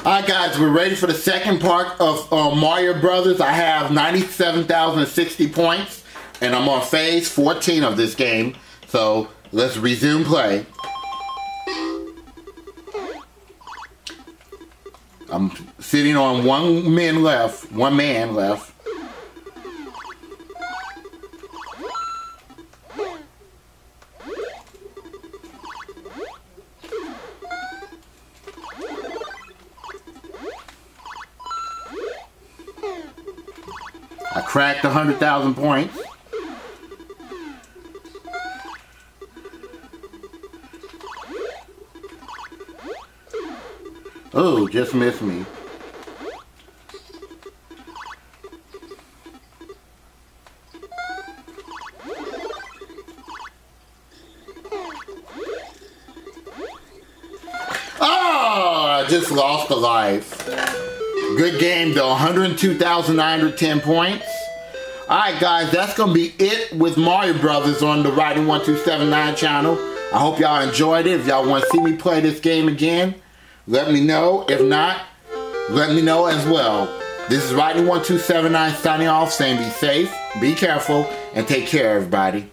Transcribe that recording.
Alright guys, we're ready for the second part of uh, Mario Brothers. I have 97,060 points and I'm on phase 14 of this game. So let's resume play. I'm sitting on one man left, one man left. I cracked 100,000 points. Oh, just missed me. Oh, I just lost a life. Good game though, 102,910 points. Alright guys, that's going to be it with Mario Brothers on the Rodney 1279 channel. I hope y'all enjoyed it. If y'all want to see me play this game again, let me know. If not, let me know as well. This is Rodney 1279 signing off saying be safe, be careful, and take care everybody.